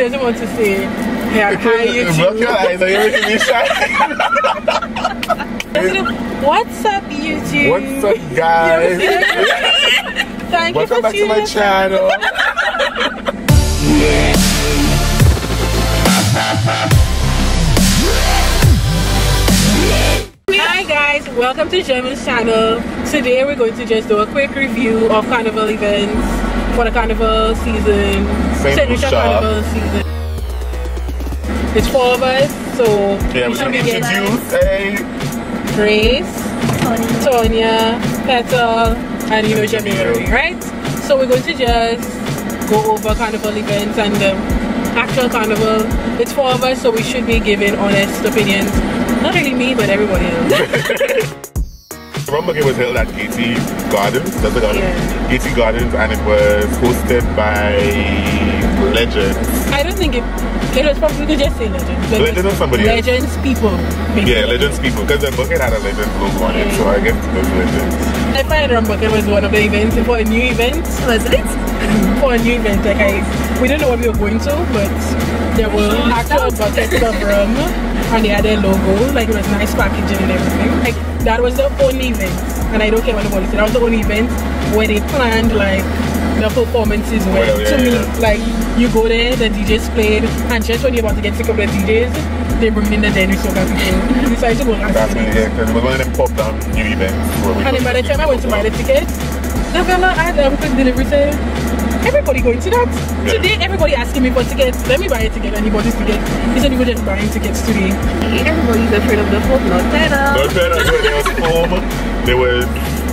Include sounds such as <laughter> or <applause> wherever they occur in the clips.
doesn't want to say hi, hi Look YouTube. your eyes, are you making me shy? <laughs> What's up, YouTube? What's up, <laughs> guys? <laughs> Thank you Welcome for back to my channel. Hi guys, welcome to German's channel. Today we're going to just do a quick review of carnival events for the carnival season. Saint Lucia. carnival season. It's four of us, so Yeah, we should be getting introduce a Grace, Tonia, Petal, and you know January, right? So we're going to just go over carnival events and the actual carnival. It's four of us, so we should be giving honest opinions. Not really me, but everybody else. <laughs> Rumble Game was held at Gaiety Gardens. That's the garden. Yeah. Gaiety Gardens, and it was hosted by Legends. I don't think it. It was probably we could just say legends. but Legend or somebody else? Legends people. basically. Yeah, Legends people, because the bucket had a Legends logo on it, so I guess it was Legends. I find Rum Bucket was one of the events for a new event. Was it? <laughs> For a new event, like I, we didn't know what we were going to, but there were actual buckets of rum, <laughs> and they had their logo. Like it was nice packaging and everything. Like that was the only event, and I don't care what nobody said. That was the only event where they planned like the performances were. Well, yeah, to me, yeah. like you go there, the DJs played, and just when you're about to get sick of the DJs, they bring in the Dennery Soca people. <laughs> You decide to go and That's it. yeah, because it was one of them pop down new events. And then by the time I went to buy the ticket, the fella had a quick delivery say, everybody going to that. Yeah. Today everybody asking me for tickets. Let me buy a ticket and he bought his ticket. He said he was just buying tickets today. Everybody's afraid of the folk, not No, better. better, there was foam, there was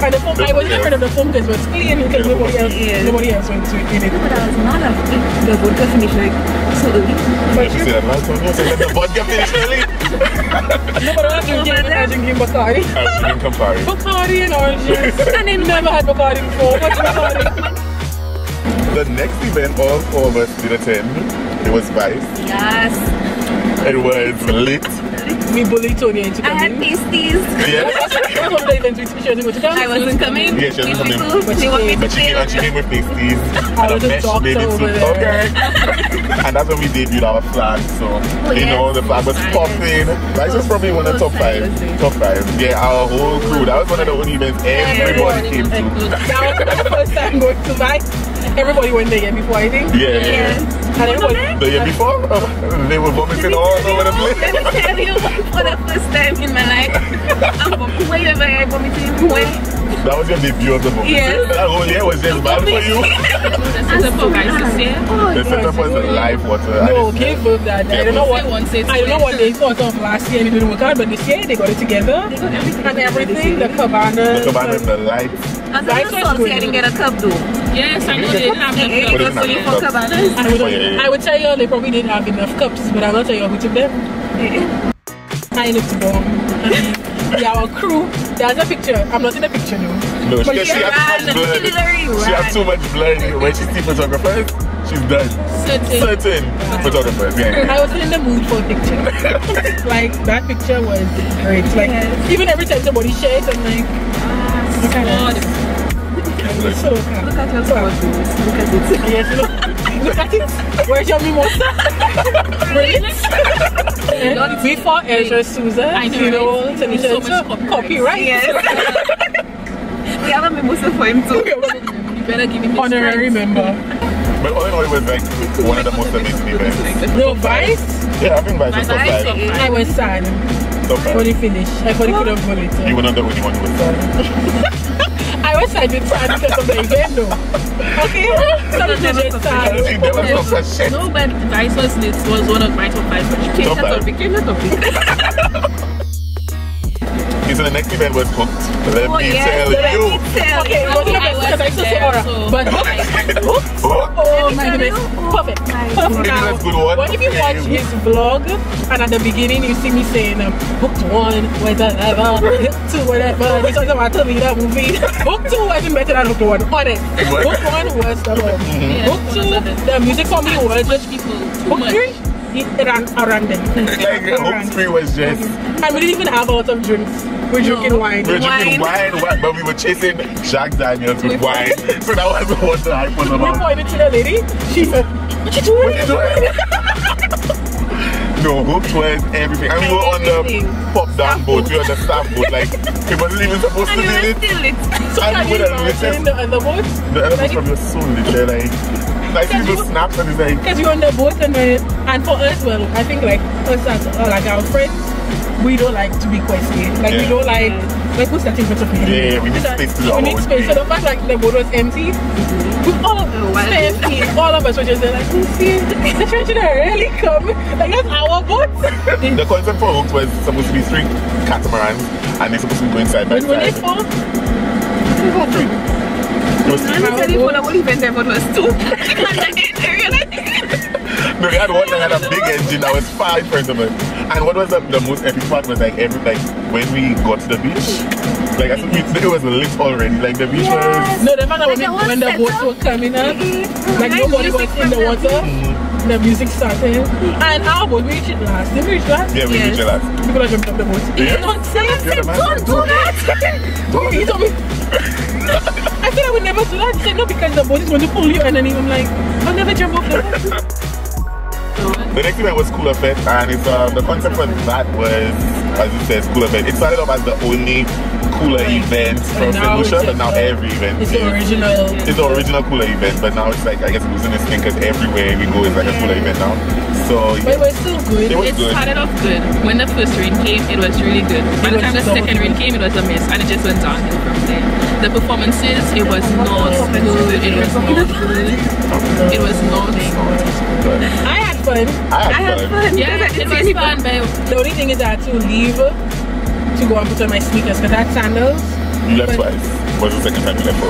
And the foam, I wasn't afraid of the foam because it was clean because Yeah, nobody else yeah. nobody else went to it in it. But I was mad at it. The vodka finished like so early. But She you said, last one, you said, let the vodka finish early. <laughs> nobody was drinking Over there. I drinking Bacardi. I was drinking Campari. Bacardi and orange juice. <laughs> and they never had Bacardi before. What's Bacardi? The next event all four of us did attend. It was Vice. Yes. It was lit. Me bully Tony into coming. I had pasties. Yeah. That of the events we she wasn't going to come. I wasn't coming. Yeah, she wasn't These coming. But they she came. But she came and she came with pasties I and a was a mesh doctor bathing suit. there. Okay. and that's when we debuted our flag. So you yes. know the flag was Nice. popping. Vice was probably one of the top five. Top five. Yeah, our whole crew. That was one of the only events everybody came to. That was the first time going to buy. Everybody went there before, I think. Yeah, yeah. Yes. And everybody, The year before, uh, <laughs> they were vomiting all over the place. Let me tell you, for the first time in my life, I'm way over here vomiting. Way. That was your debut of the movie. Yes. That whole year was just bad for you. <laughs> This is for guys this year. Oh, The setup was a live water. no, and give up that. I don't know what I don't know what they thought of last year and it didn't work out, but this year they got it together They got everything and everything. The cabana. The cabana, the lights. I'm Vice so was salty good. I didn't get a cup though. Yes, I know they didn't have It the But was it's only not for cabanas. I would, yeah, yeah. I would tell you they probably didn't have enough cups, but I will tell you who took them. I looked bomb. Yeah, our crew. There's a picture. I'm not in the picture now. No, she, But she has too much blood. She very She has too much blood. When she sees photographers, she's done. certain. Certain photographers, yeah. I wasn't in the mood for a picture. <laughs> like that picture was great. Like Yes. even every time somebody shares, I'm like, God. it's so calm. Look at your photos. Look at it. Yes, look, look at it. Where's your mimosa? Bring it. Before Ezra Souza, I know, you know, right? Tanisha, So much a copyright. copyright. Yes. <laughs> we have a mimosa for him too. <laughs> You better give me this Honorary right. member. But all in all, it was like one of the most amazing events. No Vice. Yeah, I think Vice was top five. I was sad Top when five. he finished. I thought he could have won You it. were not the only one who was sad. <laughs> I was sad with Fran because of the event, though. Okay, <laughs> some never just Honestly, was no such shit. No, but Vice was, was one of my top five. But you Top changed that five. topic. Change topic. Okay, so the next event was Hooked. Let Oh, me yes. tell Let you. me tell Okay, you. it wasn't the I best because I was still say there, so But <laughs> I- Oh Let my goodness. tell you. Perfect. my Perfect. Now, good one. what if you watch his vlog and at the beginning you see me saying um, Hooked one, whatever, <laughs> book two, whatever. This was about to lead that movie. <laughs> Book two wasn't better than book one. Honest. What? Book one was the bomb. Yeah, Book it two, was a bit- the music for me was Too much people. Too book much. three. It ran around them. Like Hope Spring was just And we didn't even have a lot of drinks. We're drinking wine. We're drinking Wine. wine, wine, but we were chasing Jack Daniels with wine. <laughs> So that was what the hype was about. We about. pointed to the lady. She said, "What you doing?" What you doing? <laughs> No, was everything. And we were on the pop down boat. We were on the staff boat. Like, it wasn't even supposed And to be lit. still lit. So And we were the latest- the other boat? The other Like, from your soul, they're like, like people you- snaps and it's like, Because you're on the boat and the, and for us, well, I think like us as uh, like our friends, we don't like to be questioned. Like we don't like like who's that in front of me? Yeah, we need space to do We need space. So the fact like the boat was empty, we all Oh, wow. spare all of us were just there like, you see, <laughs> the church didn't really come. Like that's our boat. <laughs> the concept for Hooks was supposed to be three catamarans and they're supposed to be going side by When were they side. for? It was three. And I tell you, for the whole event, there was two. <laughs> No, they had one that had a big engine that was far in front of us. And what was the, the most epic part was like every like when we got to the beach, like I think we, it was lit already. Like the beach was No, the fact that when, Like, the when the boats were coming up, mm-hmm. like Like nobody was in the from the water. Mm-hmm. The music started, and our boat reached it last. Did we reach last? yeah, we Yes. reached the last. People are jumping off the boat. Yeah. Don't say it. Yeah, the Don't said, do that. He told me. I said I would never do that. He said no because the boat is going to pull you, and then I'm like, I'll never jump off the boat. <laughs> The next event was Cooler Fest, and it's uh, the concept for that was, as it says, Cooler Fest. It started off as the only cooler event from And now St. But now every event It's is- the original. It's the original cooler event, but now it's like I guess losing its thing because everywhere we go is like a cooler event now. So But it was still good. It was It good. started off good. When the first rain came, it was really good. By the time the so second rain came, it was a mess, and it just went downhill from there. The performances, it was not oh good. It was not good. It was not good. I had fun. I had, I had fun. fun. Yeah, it was fun, but The only thing is I had to leave to go and put on my sneakers because I had sandals. You left But- twice. Was the second time you left for?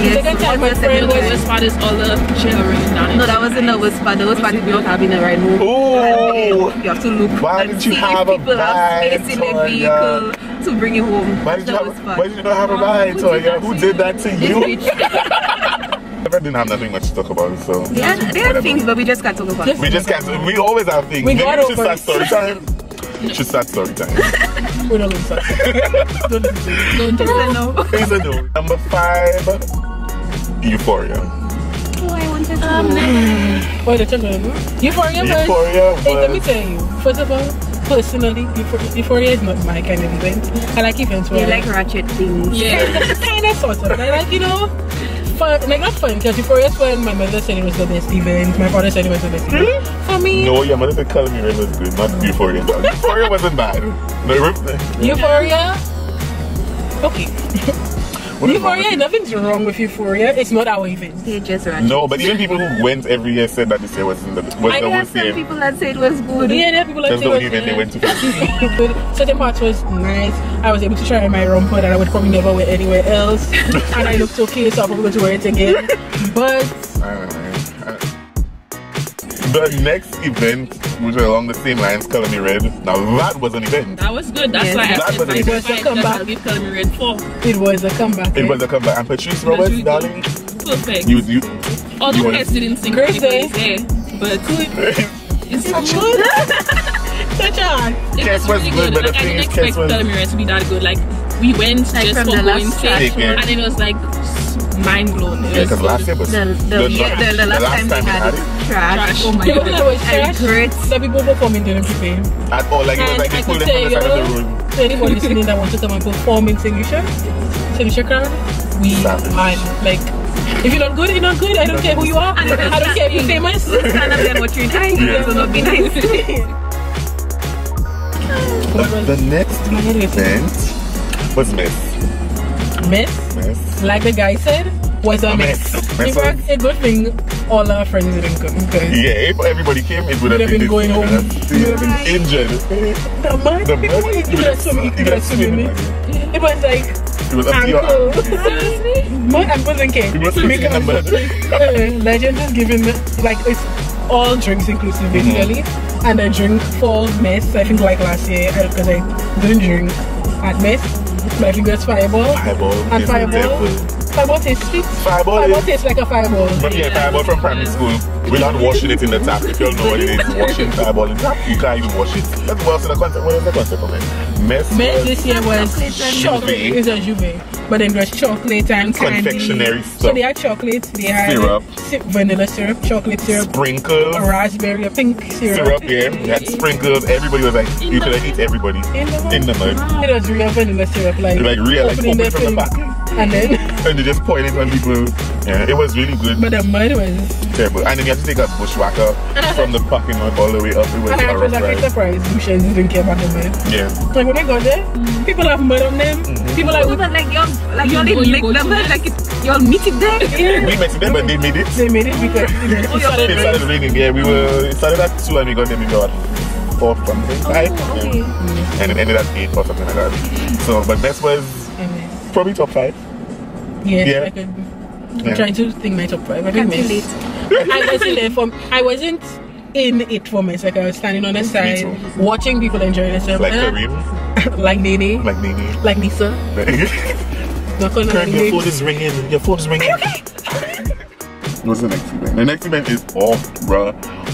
Yes, second time my what was the friend was- time? worst part is all the cheering down. No, that wasn't the worst part. The worst part is not having a ride home. Oh! You have to look Why didn't you have a people have space in their Toya? vehicle to bring you home. Why did, you have, why did you not have a ride, Toya? Who did that to you? bitch. I <laughs> didn't have nothing much to talk about, so. Yeah, there are things, but we just can't talk about it. We just can't. We always have things. We Maybe got we should start it. story time. We should start story time. We're not losing. Don't listen. Don't do Just a no. <laughs> Here's a new number five. Euphoria. Oh, I wanted to Um, know. Oh, the chocolate. Euphoria first. Euphoria Hey, let me tell you. First of all, personally, Euphoria, Euphoria is not my kind of event. I like events where You like ratchet things. Yeah. <laughs> kind of sort of. I like you know. Fun, like not fun, because Euphoria is when my mother said it was the best event, my father said it was the best event. Hmm? For me, No, your mother said Color Me Red was good, not mm. Euphoria. Euphoria wasn't bad. <laughs> No, Euphoria. Okay. What is Euphoria, nothing's wrong with Euphoria. It's not our event. They're just you? No, but even people who went every year said that this year wasn't the was I the worst some year. people that say it was good. Yeah, there are people like That's the only event they went to. to. <laughs> Certain parts was nice. I was able to try my romper that I would probably never wear anywhere else, and I looked okay, so I'm probably going to wear it again. <laughs> But Uh, The next event, which was along the same lines, Color Me Red. Now that was an event. That was good. That's Yes. why I That said was a- five It was a comeback. because I'll give Color Me Red four. it was a comeback. It was a comeback. And Patrice That's Roberts, really darling, Perfect. you you. Although you Kes didn't sing Grace Grace Day. Day, but <laughs> it's Such <laughs> Such a it Kes was was really good, good. but Like I didn't expect Kes was- Color Me Red to be that good. Like we went Like just from for the going last sake, and it was like mind blown. It Yeah, because last year was The, the, the, yeah, the, the, last time, we had, it, trash. Trash. Oh my <laughs> god. that was I trash. regret. The people performing didn't prepare. at all. Like it was And like I they pulled them from the tell side of the you, road. to anybody listening that wants to come and perform in St. Lucia, St. Lucia crowd, we are like, if you're not good, you're not good. I don't care who you are. I don't care if you're famous. Stand up there and watch you in eye. Yeah. will not be nice. <laughs> The, the next My head is- event was Miss. Mess, Miss. like the guy said, was a A mess. mess. In fact, a good thing all our friends didn't come because Yeah, if everybody came, it would have have been, been going home. You would have been- injured. the mud, The mud. you could have swum, you could have swum in it. It was like It was up to your ankle. ankle. <laughs> Mud and wasn't care. It was swimming in the. Uh, Legend is giving like it's all drinks inclusive basically, and a drink for mess. I think like last year because I didn't drink at mess, think that's fireball. Fireball. And fireball. devil. Fireball tastes sweet. Fireball Fireball is- tastes like a fireball. But yeah, fireball from primary school. <laughs> We're not washing it in the tap. If you don't know what it is, <laughs> washing fireball in the tap, you can't even wash it. That's what else in the concept. What is the concept of it? Mess. Mess this year was. Juve. It's a juve, but then was chocolate and candy. Confectionery So they had chocolate, they had Syrup. vanilla syrup, chocolate syrup, sprinkles. raspberry, pink syrup. Syrup, yeah. You had sprinkles. Everybody was like, you could have eat everybody In the mud. in. It was real vanilla syrup, like Like real, like open from the back. And then And they just point it on people. Yeah, it was really good. but the mud was. Terrible. And then you have to take a bushwhacker from the parking lot all the way up. It was And I a was rough like, ride. surprised Lucians didn't care about the mud. Yeah. Like when I got there, people have mud on them. Mm-hmm. People like No, but like y'all, like You y'all didn't make go them, like it, y'all meet it there. <laughs> yeah. We met them, but they made it. They made it because it Oh, started It started raining. Yeah, we were. It started at two and we got there maybe at four something. Five. Oh, okay. Yeah. And it ended at eight or something like that. So, but this was raining. Probably top five. Yeah, Yeah. I could. I'm trying to think my top five. I think Can't miss. relate. I wasn't there for. I wasn't in it for me. It's like I was standing on the side, watching people enjoy themselves. Like And Kareem, <laughs> like Nene, like Nene. like Lisa. <laughs> Not gonna Kareem, your phone is ringing. Your phone is ringing. Okay? What's the next event? The next event is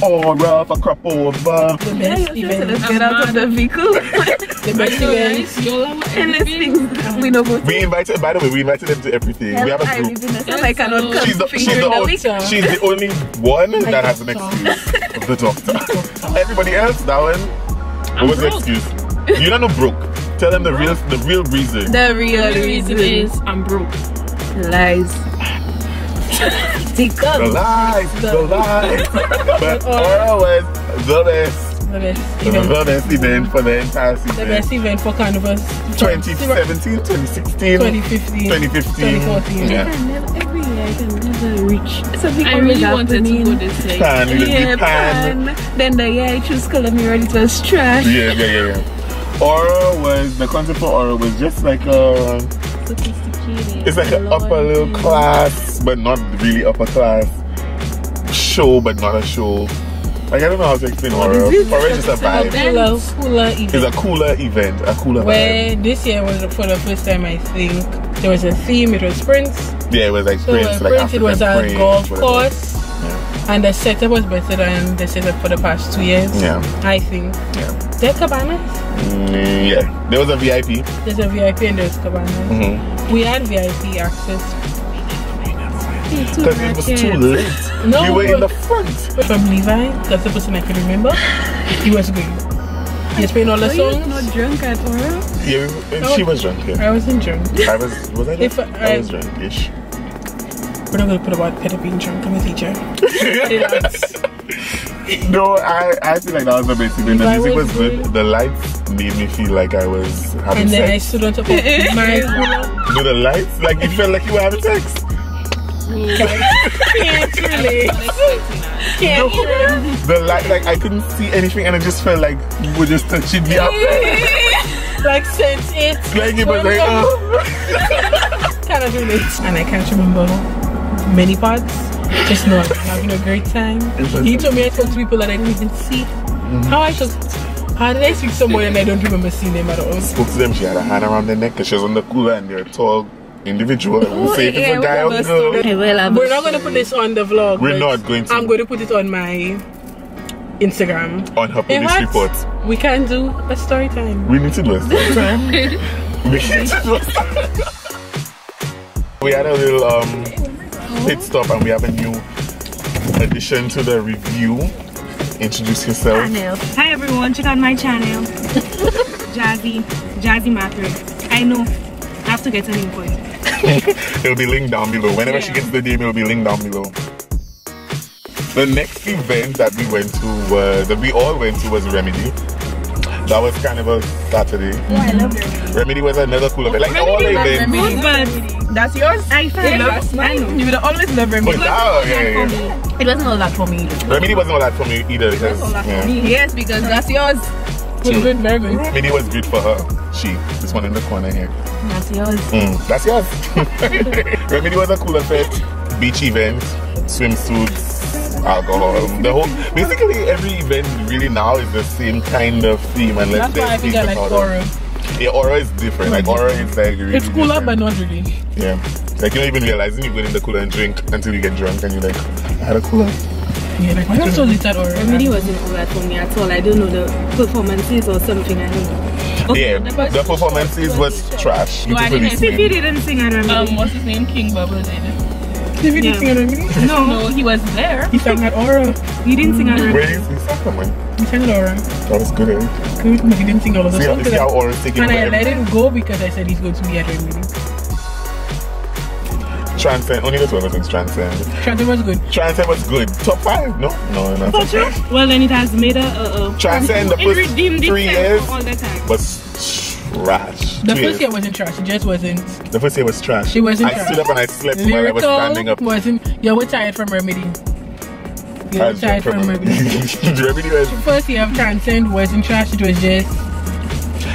Aura. Aura for crop over. the best you event. let's get out of the vehicle The best So event. guys, you'll have and let's everything. think we don't go to We invited, by the way, we invited them to everything. we have a I group. live a I cannot come She's the, she's, the only, she's the only one Like that has an doctor. excuse. The doctor. Everybody else, that one. What was the excuse? You don't know broke. Tell them the real the real reason. The real The reason is I'm broke. lies. Take The up. lies, the lies. <laughs> But oh. Aura was the best, The best the best event for the entire season. The best event for Carnival. 2017, 2016, 2015, 2015. 2014. Yeah. Every year I can never reach. Something I always really wanted to happening. go this year. Pan, you Yeah, did pan. pan. Then the year I chose Color Me Red, it was trash. Yeah, yeah, yeah, yeah. Aura was the concept for Aura was just like uh, a Sophisticated. it's like an Lord. upper little class, but not really upper class show, but not a show. Like I don't know how to explain Aura. is it? Aura is just a It's vibe. event. Cooler, cooler It's event. a cooler event, a cooler vibe. Where this year was for the first time, I think there was a theme. It was sprints. Yeah, it was like So Prince, like Prince, it was a Prince, golf course, Yeah, and the setup was better than the setup for the past two years. Yeah. I think. yeah. There cabanas. Mm, yeah. There was a VIP. There's a VIP and there's cabanas. Mm-hmm. We had VIP access Because it was too late. No, we were in the front. from Levi. That's the person I can remember. He was good. He was playing all the Were you songs. not drunk at all? Yeah, we, she was drunk. Yeah. I wasn't drunk. I was. Was I? If Drunk? I- I was drunk-ish. We're not gonna put a about Petal being drunk. I'm a teacher. <laughs> <laughs> No, I, I feel like that was the best event. The music was good. The lights made me feel like I was having sex. And then I stood on top of my. <laughs> No, the lights, like it felt like you were having sex. <laughs> Can't relate. Can't relate. The light, like I couldn't see anything, and it just felt like you were just touching me up. Like since it. Like it was like, oh. kind of relate. And I can't remember many parts. Just know I'm having a great time. He told me I spoke to people that I didn't even see. How I took. How did I speak to someone and I don't remember seeing them at all? Spoke to them. She had a hand around their neck, cause she was on the cooler, and they're a tall individual. We'll say if it's a guy or girl. We're not going to put this on the vlog. We're not going to. I'm going to put it on my Instagram. On her In police fact, report. We can do a story time. We need to do a story <laughs> time. we need to do a story time. We had a little um, <laughs> pit stop and we have a new addition to the review. Introduce yourself. Hi everyone, check out my channel. <laughs> Jazzy, Jazzy Mathrid. I know, I have to get a name for it. It'll be linked down below. Whenever she gets the name, it'll be linked down below. The next event that we went to was that we all went to was Remedy. That was kind of a Saturday. Oh, I love it. Remedy was another cool event. Like all events. Good, but That's yours? I find love- I know. You would always love But Remedy. now, yeah, yeah, yeah. It wasn't all that for me. It Remedy wasn't all that for me either. Because, yeah. Yes, because that's yours. was good, very. Remedy was good for her. She, this one in the corner here. That's yours. Mm, that's yours. <laughs> Remedy was a cool event. Beach event, swimsuits, alcohol. The whole basically every event really now is the same kind of theme unless That's why I there's think I like powder. horror. Yeah, aura is different. Like aura is like really It's cooler, different. but not really. Yeah. Like you don't even realize you go in the cooler and drink until you get drunk and you're like, I had a cooler. Yeah, like, why not so lit at all? Remedy wasn't all that for me at all. I don't know the performances or something. I don't know. Yeah, the performances was trash. No, I didn't If he seen. didn't sing at Remedy. Um, what's his name? King Bubba did. Did you Yeah. sing it on me? no, No, he was there. He sang at Aura. he didn't sing at Remedy. Where is this someone? He sang at Aura. That was good, eh? Good, but he didn't sing all of the See, how- songs. see how Aura's taking And I let everything. it go because I said he's going to be at Remedy. Transcend, only the two of us things transcend. Chanting was good. Transcend was good. Top five? No, no, no. top five. Well, then it has made a. Uh, uh, Transcend the it first redeemed three itself years all the time. was trash. The Two first year wasn't trash. It just wasn't The first year was trash. She wasn't I trash. stood up and I slept while I was standing up. Wasn't. You were tired from Remedy. You I were tired drunk from Remedy. The <laughs> remedy was. First year of Transcend wasn't trash. It was just.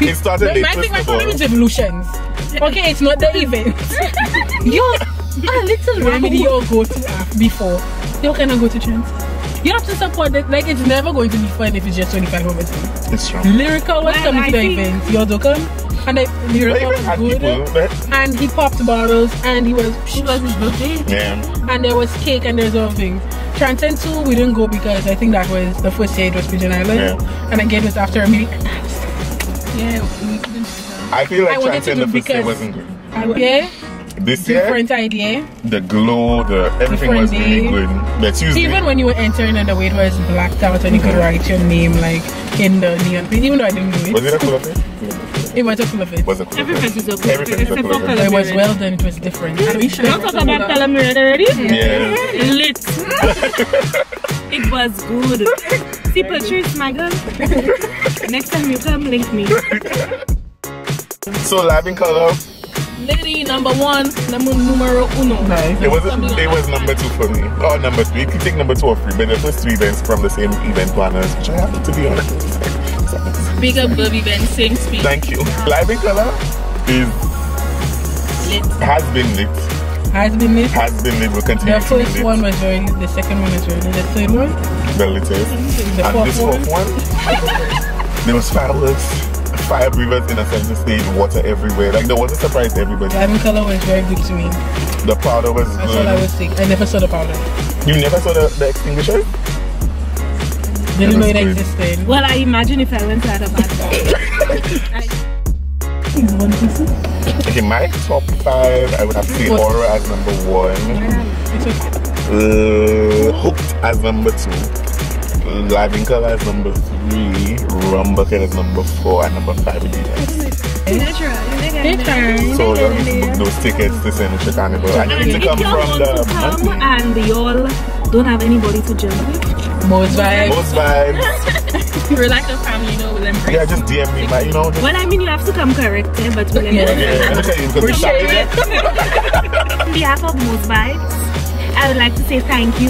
It started But late. my First thing, my of all. problem is evolutions. Okay, it's not the event. <laughs> you a little remedy you go to after before. You cannot go to trans. You have to support it. Like it's never going to be fun if it's just 25 of us. It's true. Lyrikal was Well, coming I to the event. You also come. And the They Lyrikal was good. that, And he popped bottles and he was It was his birthday. yeah. and there was cake and there's other things. Transcend 2 we didn't go because I think that was the first year it was Pigeon Island. Yeah. And again it was after a meeting. Yeah, we couldn't do that. I feel like I wanted Transcend the first year wasn't good. I, yeah, This year, different idea. the glow, the everything Different was really day. good. But Tuesday, Even when you were entering and the way it was blacked out and you could mm-hmm. write your name like in the neon print, even though I didn't do it. was it a cool thing? It was a full of it. Was it cool? Every fest is okay. Everything is a except cool for event. But it was well done, it was different. Are we sure? Don't talk about Color Me Red already? Yeah. Lit. <laughs> it was good. See Patrice, my girl. Next time you come, link me. So live in color, Lady number one, number numero uno. Nice. it was it was number two for me. Or number three. You could take number two or three, but the first three events from the same event planners, which I happen to be on. Big up Bobby Ben, same speed. Thank you. Live in color is Lit. has been lit. Has been lit. Has been lit. Will continue The first one was very, the second one was very, the third one, the latest. the and fourth this one. fourth one, <laughs> there was fireworks, fire breathers in a center stage, water everywhere. Like there was a surprise to everybody. Living color was very good to me. The powder was That's all I would good. I never saw the powder. You never saw the, the extinguisher? Didn't know it good. existed. Well, I imagine if I went to a bad <laughs> Okay, my top five, I would have to say What? Aura as number one, It's okay. uh, Hooked as number two, Live in Color as number three, Rum Bucket as number four, and number five would be that. Big time. So you need book those tickets to St. Lucia Carnival. And you need to If come y'all from want to the come and y'all don't have anybody to jump with, Most vibes. most vibes. We're like a family, you know, we'll embrace. Yeah, just DM me, my, you know, just well, I mean, you have to come correct, eh, but we'll Yeah. Yeah, let me tell you, because We're we started sharing it. On behalf of Most Vibes, I would like to say thank you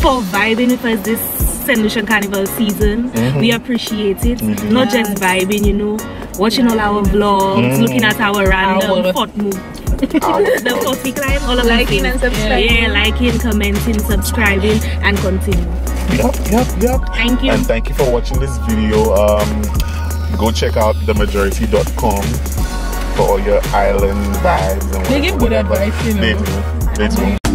for vibing with us this St. Lucian Carnival season. We mm-hmm. appreciate it. do. Not just vibing, you know, watching all our vlogs, mm-hmm. looking at our random Our- foot move. <laughs> the foot we climb, all of Liking those and subscribing. Yeah, liking, commenting, subscribing, and continue. Yep, yep, yep. Thank you. And thank you for watching this video. Um, go check out themajority.com for all your island vibes and They give good advice, you know. They do. They do.